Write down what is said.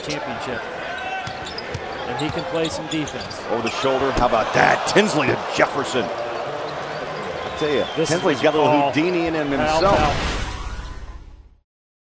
championship. And he can play some defense. Over the shoulder. How about that? Tinsley to Jefferson. I tell you, This Tinsley's got a little Houdini in him himself. himself.